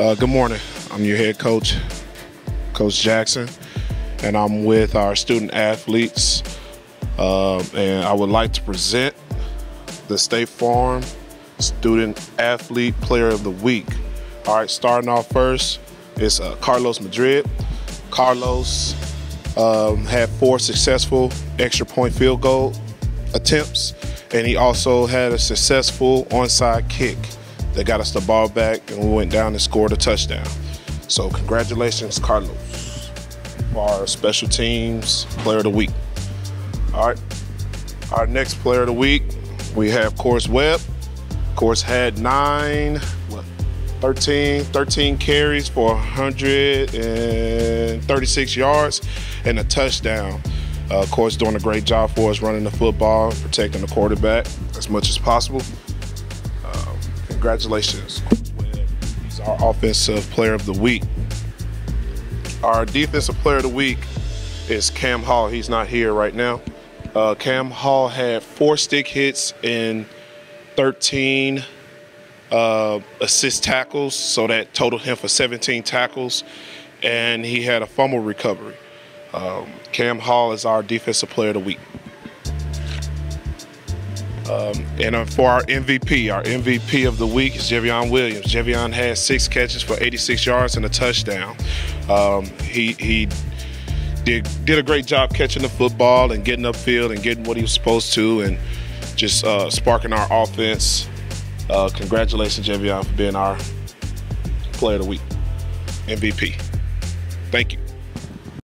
Uh, good morning. I'm your head coach, Coach Jackson, and I'm with our student athletes. Um, and I would like to present the State Farm Student Athlete Player of the Week. All right, starting off first is uh, Carlos Madrid. Carlos um, had four successful extra point field goal attempts, and he also had a successful onside kick that got us the ball back, and we went down and scored a touchdown. So, congratulations, Carlos, for our special teams player of the week. All right, our next player of the week, we have Course Webb. Course had nine, what, 13, 13 carries for 136 yards and a touchdown. Uh, of course, doing a great job for us running the football, protecting the quarterback as much as possible. Congratulations. He's our offensive player of the week. Our defensive player of the week is Cam Hall. He's not here right now. Uh, Cam Hall had four stick hits and 13 uh, assist tackles, so that totaled him for 17 tackles, and he had a fumble recovery. Um, Cam Hall is our defensive player of the week. Um, and uh, for our MVP, our MVP of the week is Jevion Williams. Jevion had six catches for 86 yards and a touchdown. Um, he he did did a great job catching the football and getting upfield and getting what he was supposed to, and just uh, sparking our offense. Uh, congratulations, Jevion, for being our player of the week, MVP. Thank you.